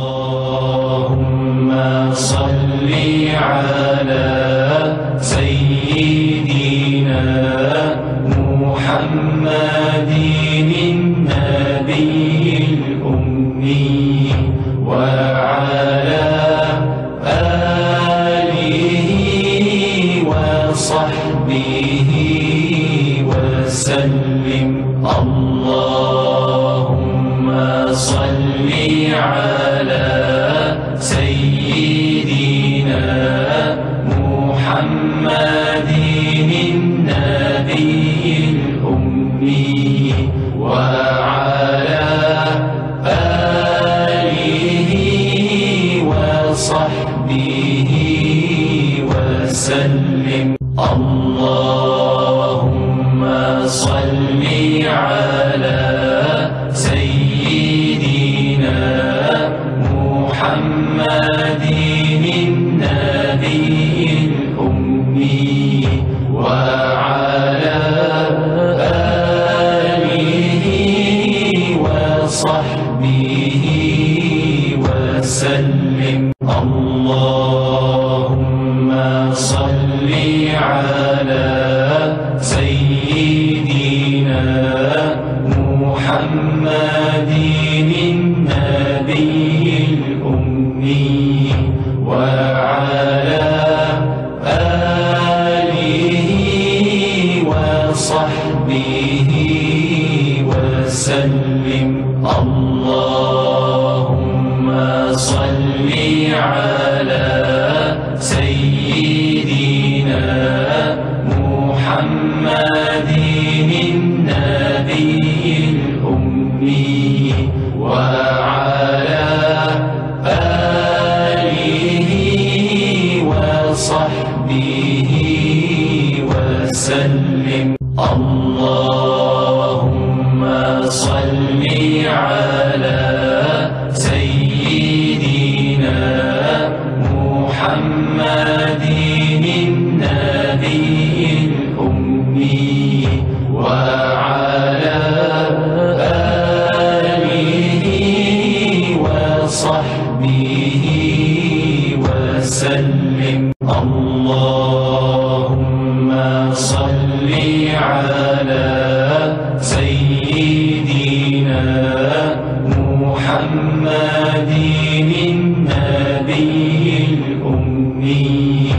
اللهم صل على سيدنا محمد النبي الأمي وعلى آله وصحبه وسلم. الله فصل على سيدنا محمد النبي الأمي وعلى آله وصحبه وسلم. اللهم صل على وصحبه وسلم. اللهم صل على سيدنا محمد النبي الأمي وعلى آله وصحبه على الأمي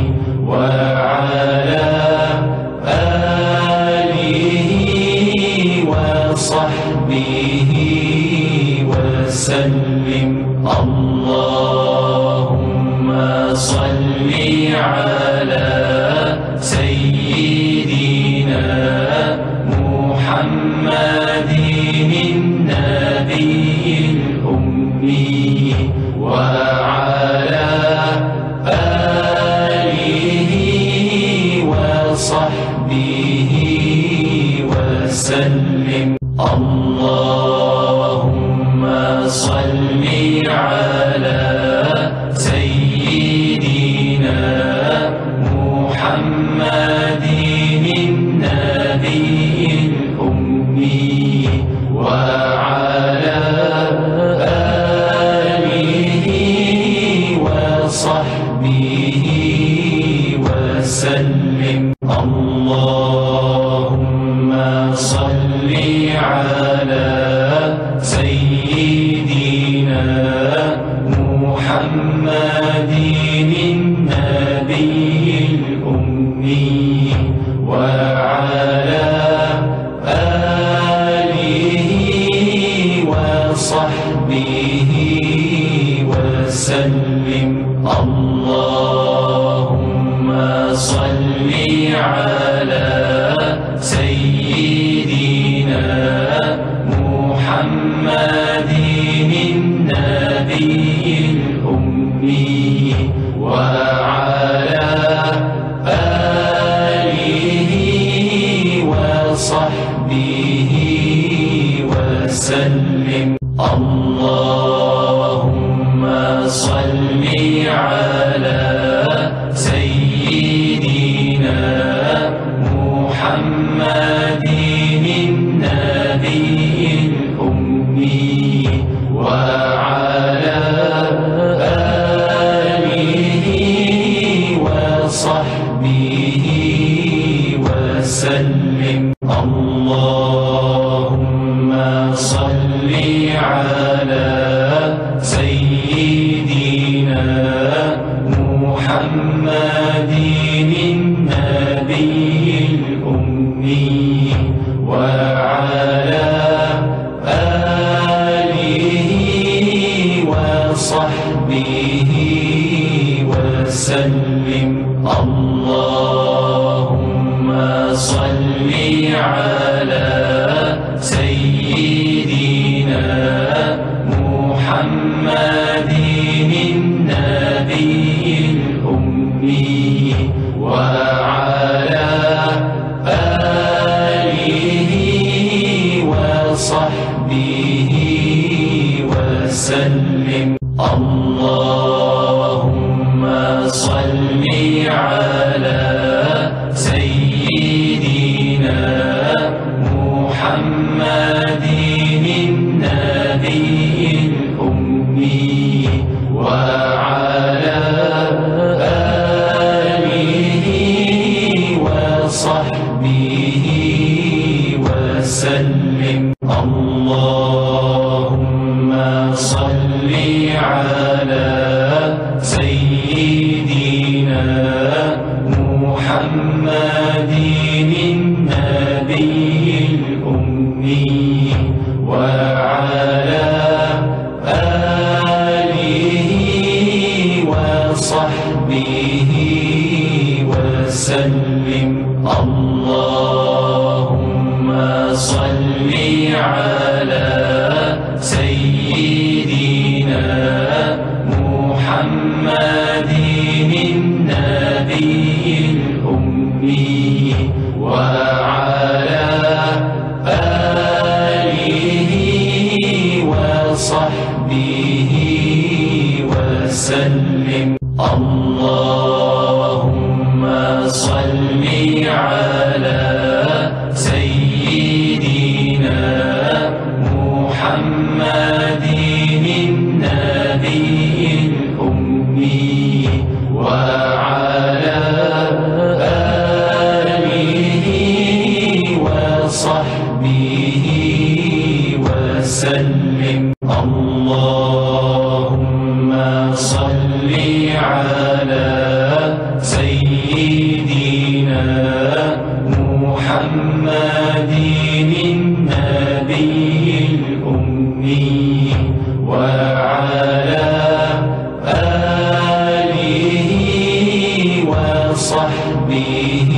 محمد صل على سيدنا محمد النبي الأمي وعلى آله وصحبه وسلم. اللهم صل على صل على سيدنا محمد النبي الأمي وعلى آله وصحبه وسلم. اللهم وسلم. اللهم صل على سيدنا محمد النبي الأمي وعلى آله وصحبه وسلم. اللهم صل على سيدنا محمد النبي الأمي وعلى آله وصحبه وسلم. وصحبه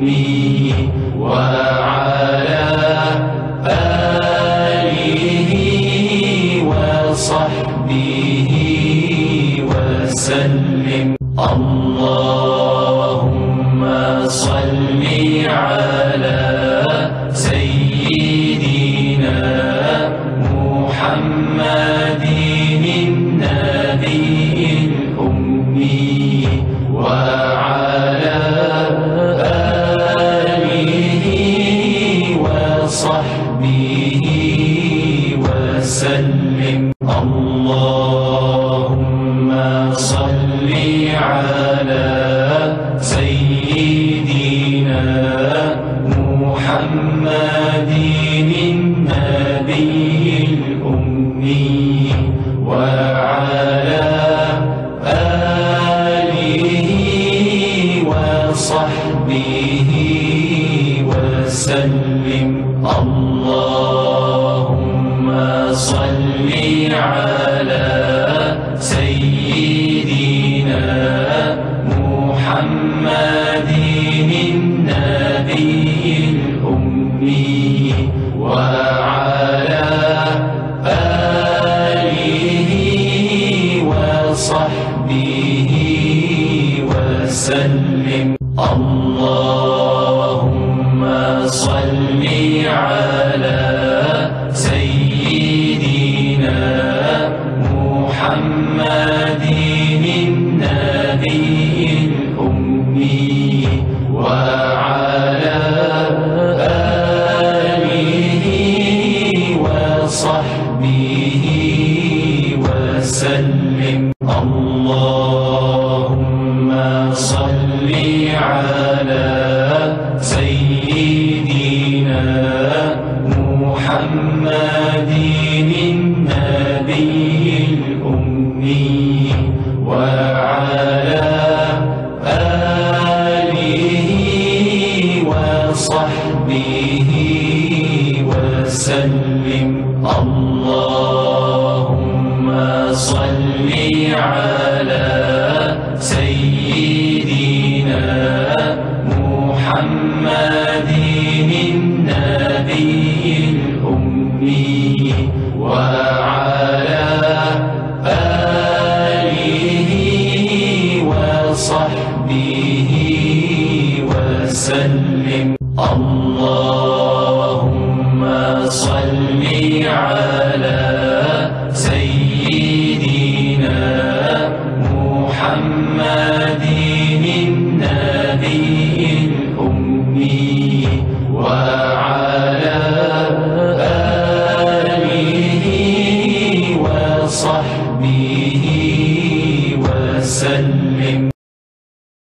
me. محمد النبي. على سيدنا محمد النبي الأمي وعلى آله وصحبه وسلم. اللهم صل على